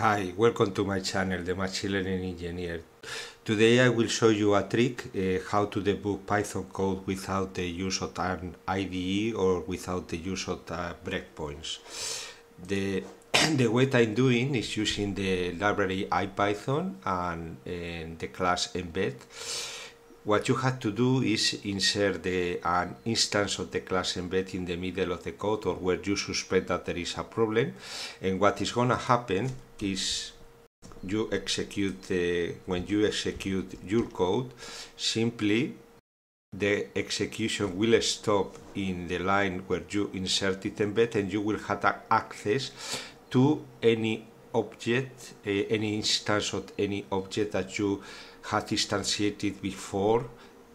Hi, welcome to my channel, The Machine Learning Engineer. Today I will show you a trick uh, how to debug Python code without the use of an IDE or without the use of uh, breakpoints. The, the way I'm doing is using the library IPython and, and the class embed. What you have to do is insert the, an instance of the class embed in the middle of the code or where you suspect that there is a problem. And what is going to happen is you execute the, when you execute your code, simply the execution will stop in the line where you inserted embed and you will have access to any object, uh, any instance of any object that you had instantiated before uh,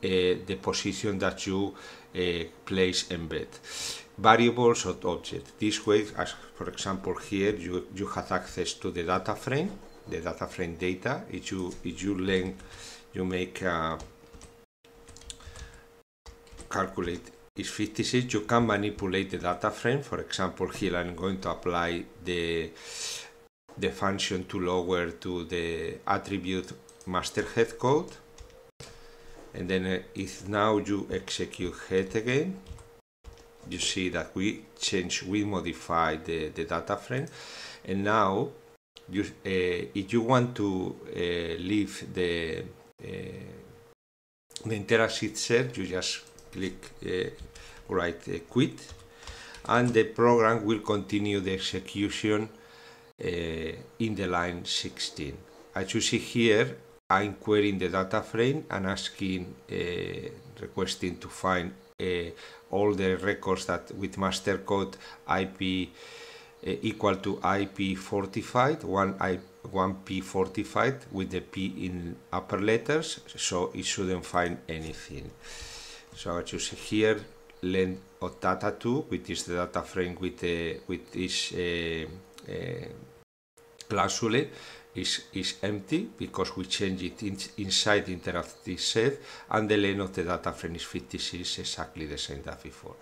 the position that you uh, place embed. Variables or object. This way, as for example here, you, you have access to the data frame, the data frame data. If you, if you length, you make a calculate is 56, you can manipulate the data frame. For example, here I'm going to apply the the function to lower to the attribute master head code. And then uh, if now you execute head again you see that we change we modify the, the data frame. And now you, uh, if you want to uh, leave the uh, the IntelliSeed set you just click uh, write uh, quit. And the program will continue the execution in the line 16. As you see here, I'm querying the data frame and asking, uh, requesting to find uh, all the records that with master code IP equal to IP45, one, I, one P45 with the P in upper letters, so it shouldn't find anything. So you see here, length of data2, which is the data frame with, the, with this uh, clausule is, is empty because we change it in, inside the interactive set and the length of the data frame is 56 exactly the same as before.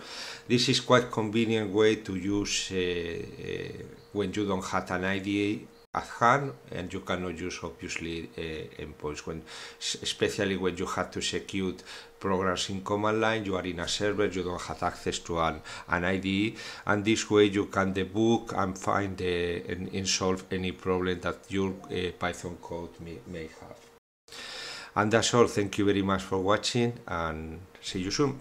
This is quite convenient way to use uh, uh, when you don't have an IDE at hand and you cannot use obviously uh, endpoints when especially when you have to execute programs in command line you are in a server you don't have access to an, an IDE and this way you can debug and find uh, and, and solve any problem that your uh, Python code may, may have. And that's all. Thank you very much for watching and see you soon